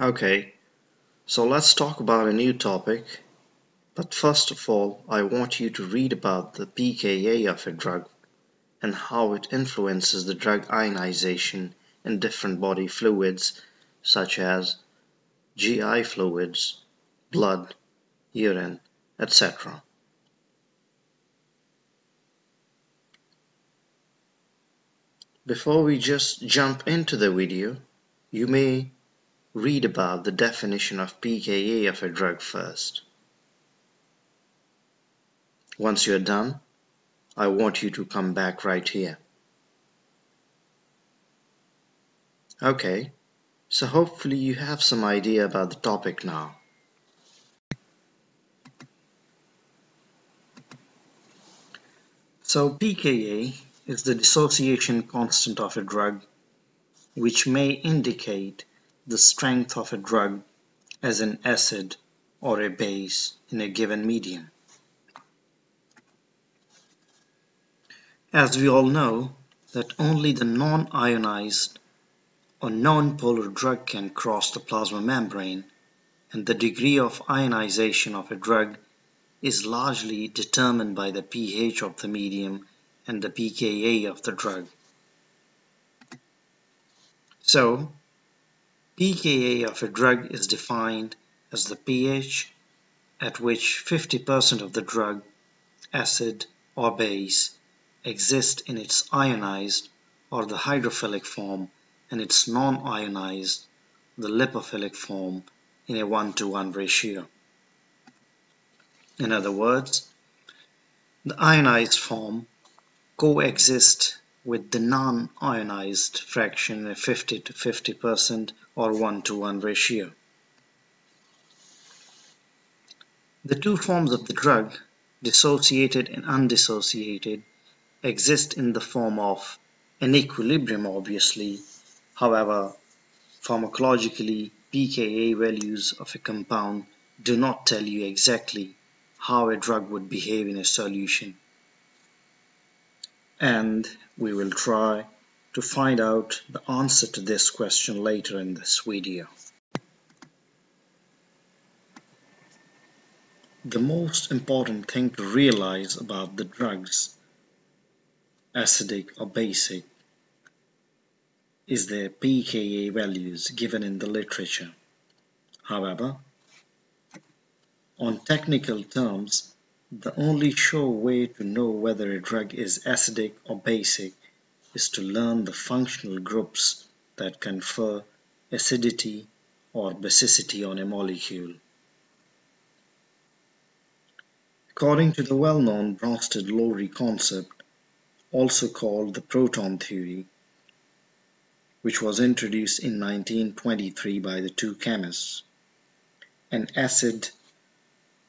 Okay, so let's talk about a new topic. But first of all, I want you to read about the pKa of a drug and how it influences the drug ionization in different body fluids such as GI fluids, blood, urine, etc. Before we just jump into the video, you may read about the definition of pKa of a drug first. Once you're done, I want you to come back right here. Okay, so hopefully you have some idea about the topic now. So pKa is the dissociation constant of a drug which may indicate the strength of a drug as an acid or a base in a given medium. As we all know that only the non-ionized or non-polar drug can cross the plasma membrane and the degree of ionization of a drug is largely determined by the pH of the medium and the pKa of the drug. So, pKa of a drug is defined as the pH at which 50% of the drug, acid or base, exists in its ionized or the hydrophilic form and its non-ionized, the lipophilic form, in a 1 to 1 ratio. In other words, the ionized form coexists with the non-ionized fraction a 50 to 50 percent or 1 to 1 ratio. The two forms of the drug, dissociated and undissociated, exist in the form of an equilibrium obviously. However, pharmacologically pKa values of a compound do not tell you exactly how a drug would behave in a solution and we will try to find out the answer to this question later in this video. The most important thing to realize about the drugs, acidic or basic, is their pKa values given in the literature. However, on technical terms, the only sure way to know whether a drug is acidic or basic is to learn the functional groups that confer acidity or basicity on a molecule. According to the well-known Bronsted-Lowry concept, also called the proton theory, which was introduced in 1923 by the two chemists, an acid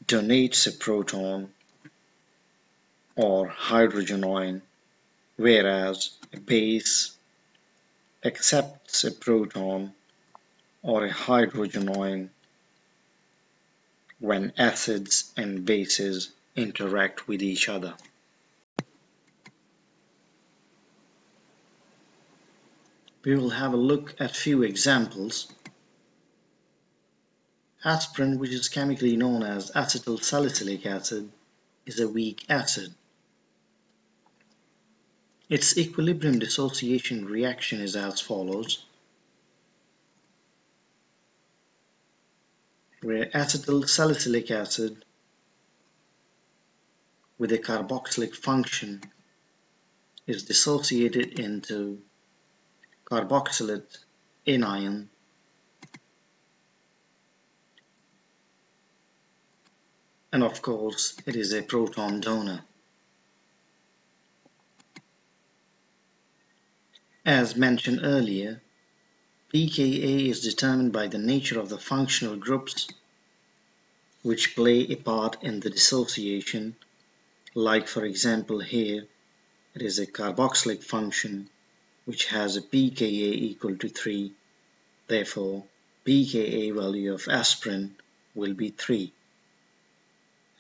donates a proton or hydrogen ion, whereas a base accepts a proton or a hydrogen ion when acids and bases interact with each other. We will have a look at few examples Aspirin, which is chemically known as acetylsalicylic acid, is a weak acid. Its equilibrium dissociation reaction is as follows, where acetylsalicylic acid with a carboxylic function is dissociated into carboxylate anion and of course it is a proton donor. As mentioned earlier, pKa is determined by the nature of the functional groups which play a part in the dissociation, like for example here it is a carboxylic function which has a pKa equal to 3, therefore pKa value of aspirin will be 3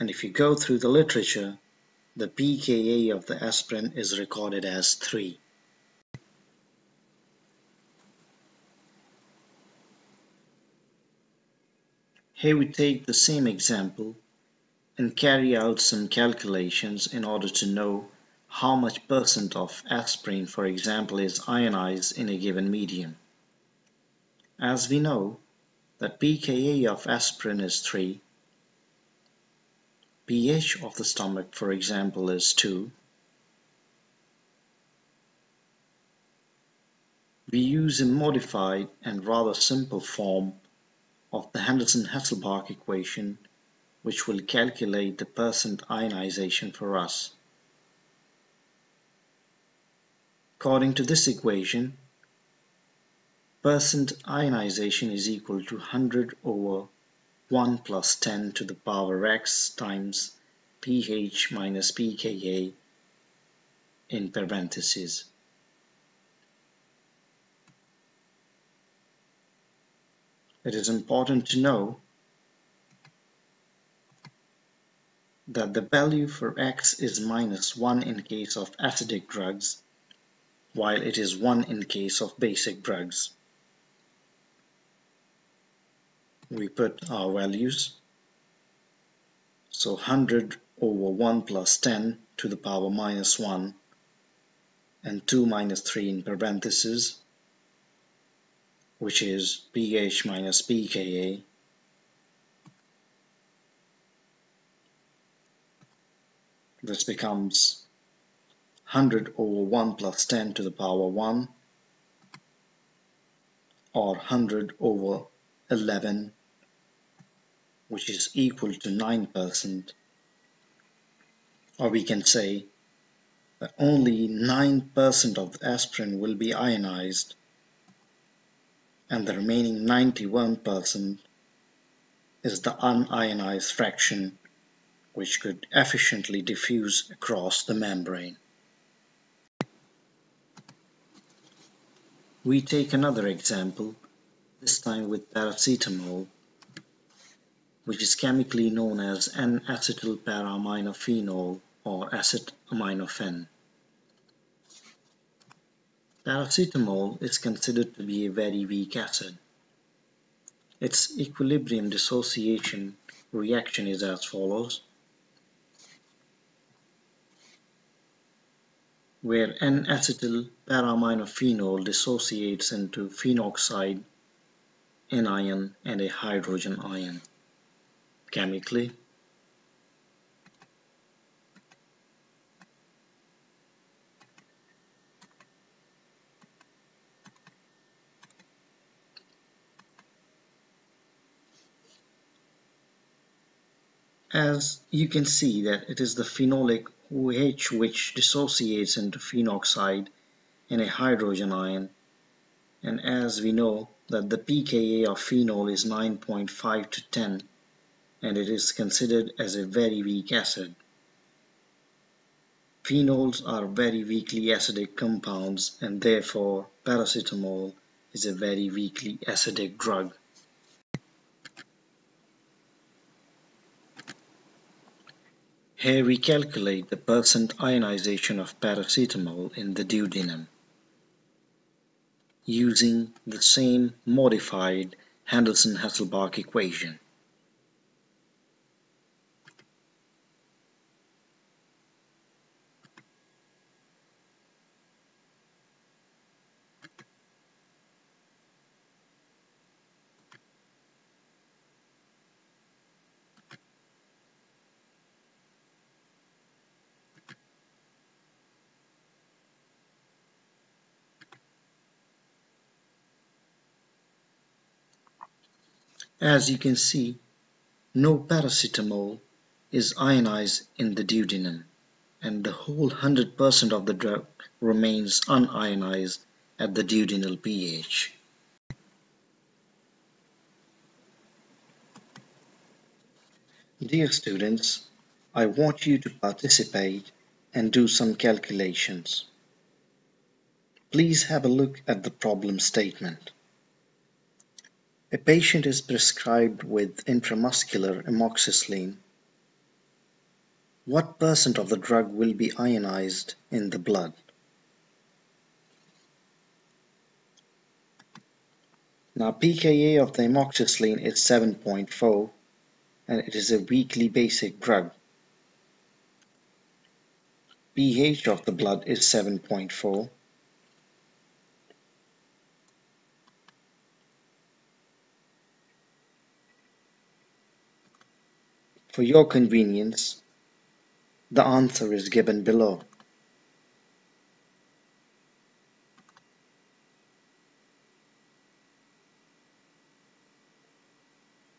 and if you go through the literature, the pKa of the aspirin is recorded as 3. Here we take the same example and carry out some calculations in order to know how much percent of aspirin, for example, is ionized in a given medium. As we know that pKa of aspirin is 3, pH of the stomach, for example, is 2, we use a modified and rather simple form of the Henderson-Hasselbalch equation which will calculate the percent ionization for us. According to this equation, percent ionization is equal to 100 over 1 plus 10 to the power x times pH minus pKa in parentheses. It is important to know that the value for x is minus 1 in case of acidic drugs, while it is 1 in case of basic drugs. We put our values. So 100 over 1 plus 10 to the power minus 1 and 2 minus 3 in parentheses which is pH minus pKa this becomes 100 over 1 plus 10 to the power 1 or 100 over 11 which is equal to 9% or we can say that only 9% of the aspirin will be ionized and the remaining 91% is the unionized fraction which could efficiently diffuse across the membrane. We take another example, this time with paracetamol, which is chemically known as N-acetylparaminophenol or acetaminophen. Paracetamol is considered to be a very weak acid. Its equilibrium dissociation reaction is as follows. where N-acetyl paraminophenol dissociates into phenoxide anion and a hydrogen ion chemically. As you can see that it is the phenolic OH which dissociates into phenoxide and a hydrogen ion. And as we know that the pKa of phenol is 9.5 to 10 and it is considered as a very weak acid. Phenols are very weakly acidic compounds and therefore paracetamol is a very weakly acidic drug. Here we calculate the percent ionization of paracetamol in the duodenum using the same modified Henderson-Hasselbalch equation. As you can see, no paracetamol is ionized in the duodenum and the whole 100% of the drug remains unionized at the duodenal pH. Dear students, I want you to participate and do some calculations. Please have a look at the problem statement. A patient is prescribed with intramuscular amoxicillin. What percent of the drug will be ionized in the blood? Now pKa of the amoxicillin is 7.4 and it is a weakly basic drug. pH of the blood is 7.4 For your convenience, the answer is given below.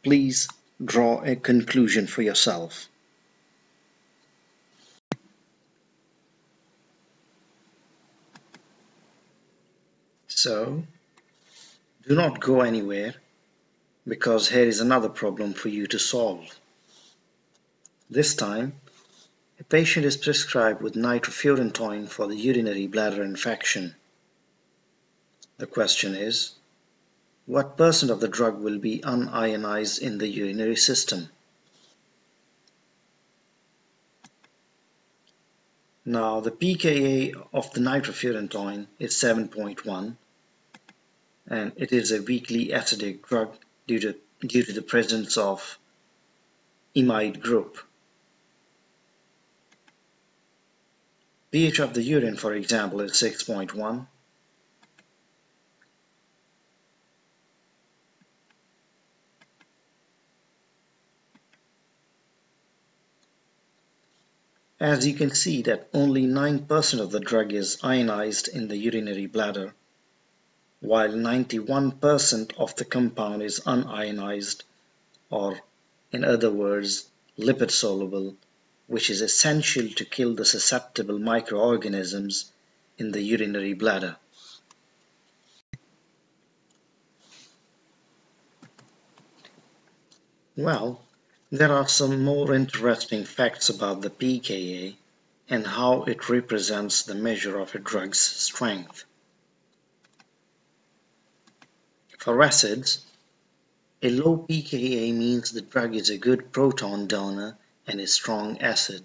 Please draw a conclusion for yourself. So, do not go anywhere because here is another problem for you to solve. This time, a patient is prescribed with nitrofurantoin for the urinary bladder infection. The question is, what percent of the drug will be unionized in the urinary system? Now the pKa of the nitrofurantoin is 7.1 and it is a weakly acidic drug due to, due to the presence of imide group. pH of the urine, for example, is 6.1. As you can see that only 9% of the drug is ionized in the urinary bladder, while 91% of the compound is unionized or in other words lipid soluble which is essential to kill the susceptible microorganisms in the urinary bladder. Well, there are some more interesting facts about the pKa and how it represents the measure of a drug's strength. For acids, a low pKa means the drug is a good proton donor and a strong acid.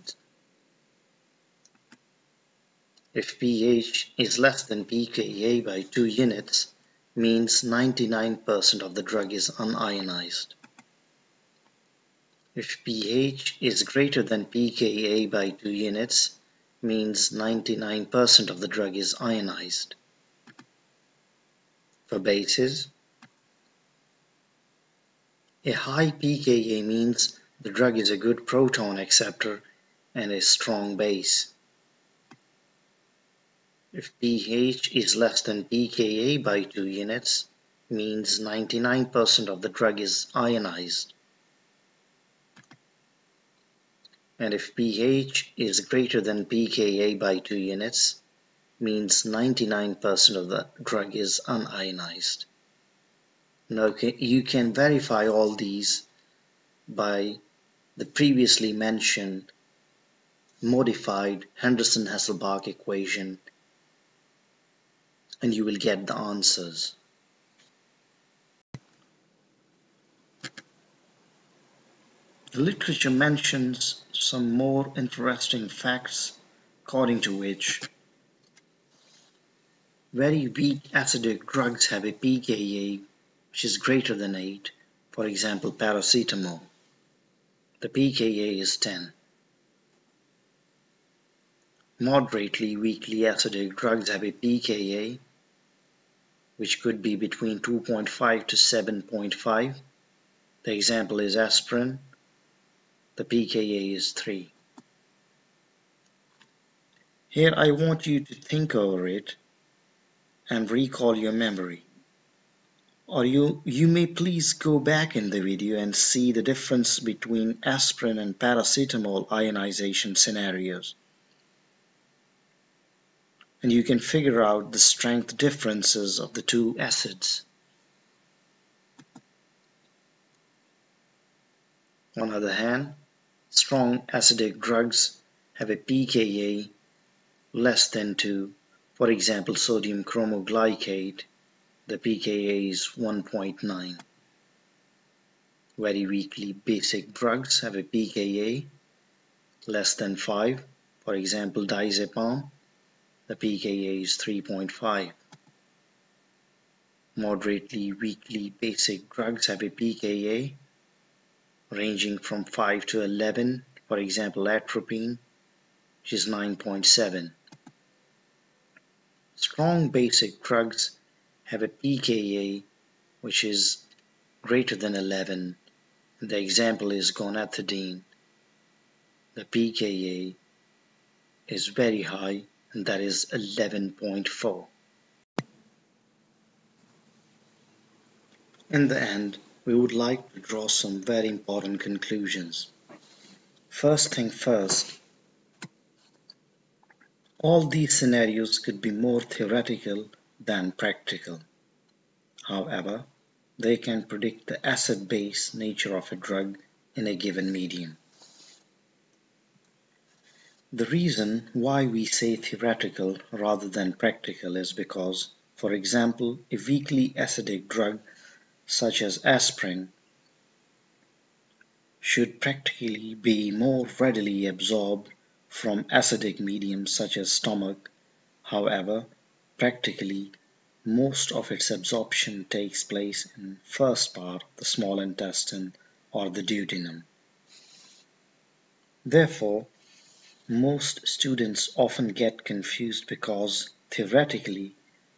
If pH is less than pKa by 2 units, means 99% of the drug is unionized. If pH is greater than pKa by 2 units, means 99% of the drug is ionized. For bases, a high pKa means the drug is a good proton acceptor and a strong base. If pH is less than pKa by 2 units, means 99% of the drug is ionized. And if pH is greater than pKa by 2 units, means 99% of the drug is unionized. Now you can verify all these by the previously mentioned modified Henderson-Hasselbalch equation and you will get the answers. The literature mentions some more interesting facts according to which very weak acidic drugs have a pKa which is greater than 8, for example paracetamol. The pKa is 10. Moderately weakly acidic drugs have a pKa which could be between 2.5 to 7.5. The example is aspirin. The pKa is 3. Here I want you to think over it and recall your memory or you, you may please go back in the video and see the difference between aspirin and paracetamol ionization scenarios. And you can figure out the strength differences of the two acids. On the other hand, strong acidic drugs have a pKa less than 2, for example sodium cromoglycate the pKa is 1.9. Very weakly basic drugs have a pKa less than 5. For example, diazepam, the pKa is 3.5. moderately weakly basic drugs have a pKa ranging from 5 to 11, for example atropine, which is 9.7. Strong basic drugs have a pKa which is greater than 11. The example is guanethidine. The pKa is very high and that is 11.4. In the end, we would like to draw some very important conclusions. First thing first, all these scenarios could be more theoretical than practical. However, they can predict the acid-base nature of a drug in a given medium. The reason why we say theoretical rather than practical is because, for example, a weakly acidic drug such as aspirin, should practically be more readily absorbed from acidic mediums such as stomach. However, practically most of its absorption takes place in first part, the small intestine or the duodenum. Therefore, most students often get confused because theoretically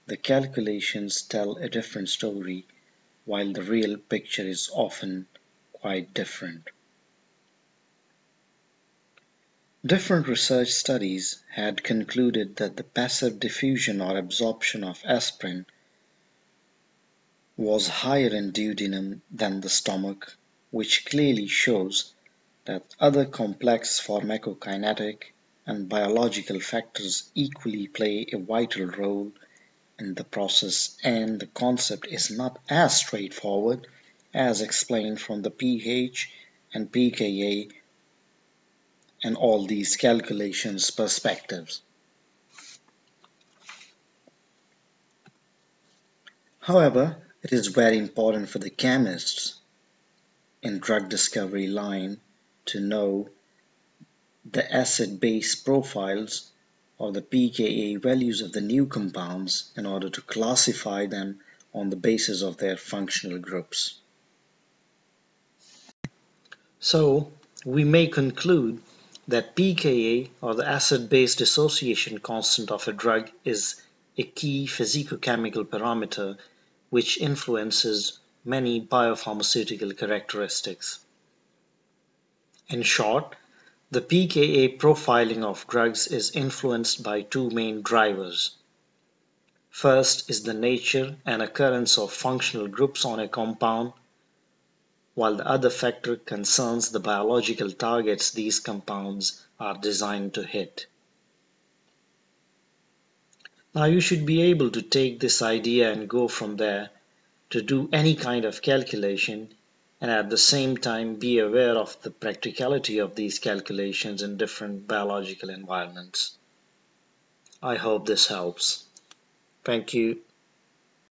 the calculations tell a different story while the real picture is often quite different. Different research studies had concluded that the passive diffusion or absorption of aspirin was higher in duodenum than the stomach, which clearly shows that other complex pharmacokinetic and biological factors equally play a vital role in the process and the concept is not as straightforward as explained from the pH and pKa and all these calculations perspectives. However, it is very important for the chemists in drug discovery line to know the acid-base profiles or the pKa values of the new compounds in order to classify them on the basis of their functional groups. So we may conclude that pKa or the acid-base dissociation constant of a drug is a key physicochemical parameter which influences many biopharmaceutical characteristics. In short, the pKa profiling of drugs is influenced by two main drivers. First is the nature and occurrence of functional groups on a compound, while the other factor concerns the biological targets these compounds are designed to hit. Now you should be able to take this idea and go from there to do any kind of calculation and at the same time be aware of the practicality of these calculations in different biological environments. I hope this helps. Thank you.